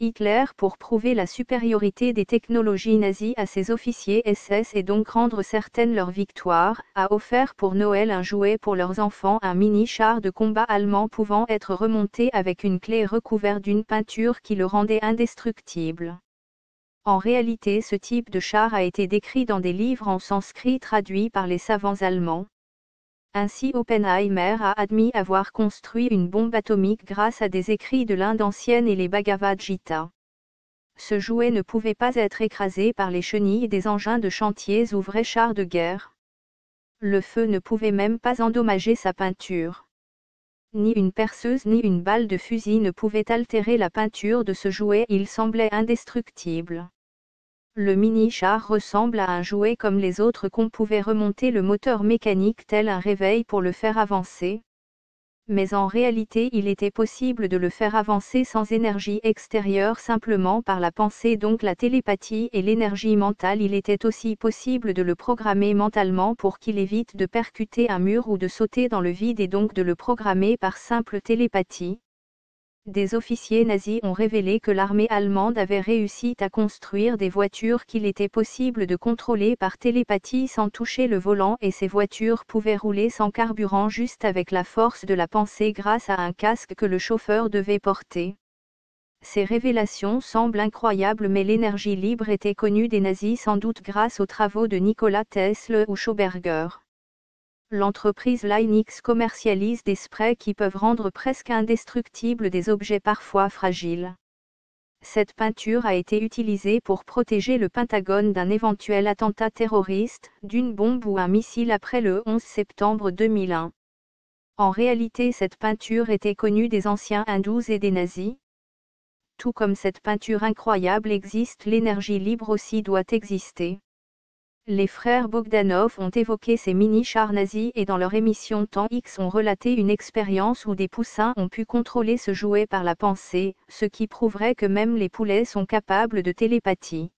Hitler pour prouver la supériorité des technologies nazies à ses officiers SS et donc rendre certaine leur victoire, a offert pour Noël un jouet pour leurs enfants un mini-char de combat allemand pouvant être remonté avec une clé recouverte d'une peinture qui le rendait indestructible. En réalité ce type de char a été décrit dans des livres en sanskrit traduits par les savants allemands, ainsi Oppenheimer a admis avoir construit une bombe atomique grâce à des écrits de l'Inde ancienne et les Bhagavad Gita. Ce jouet ne pouvait pas être écrasé par les chenilles des engins de chantier ou vrais chars de guerre. Le feu ne pouvait même pas endommager sa peinture. Ni une perceuse ni une balle de fusil ne pouvaient altérer la peinture de ce jouet, il semblait indestructible. Le mini-char ressemble à un jouet comme les autres qu'on pouvait remonter le moteur mécanique tel un réveil pour le faire avancer. Mais en réalité il était possible de le faire avancer sans énergie extérieure simplement par la pensée donc la télépathie et l'énergie mentale il était aussi possible de le programmer mentalement pour qu'il évite de percuter un mur ou de sauter dans le vide et donc de le programmer par simple télépathie des officiers nazis ont révélé que l'armée allemande avait réussi à construire des voitures qu'il était possible de contrôler par télépathie sans toucher le volant et ces voitures pouvaient rouler sans carburant juste avec la force de la pensée grâce à un casque que le chauffeur devait porter. Ces révélations semblent incroyables mais l'énergie libre était connue des nazis sans doute grâce aux travaux de Nikola Tesla ou Schauberger l'entreprise Linux commercialise des sprays qui peuvent rendre presque indestructibles des objets parfois fragiles. Cette peinture a été utilisée pour protéger le Pentagone d'un éventuel attentat terroriste, d'une bombe ou un missile après le 11 septembre 2001. En réalité cette peinture était connue des anciens hindous et des nazis. Tout comme cette peinture incroyable existe l'énergie libre aussi doit exister. Les frères Bogdanov ont évoqué ces mini-chars nazis et dans leur émission Temps X ont relaté une expérience où des poussins ont pu contrôler ce jouet par la pensée, ce qui prouverait que même les poulets sont capables de télépathie.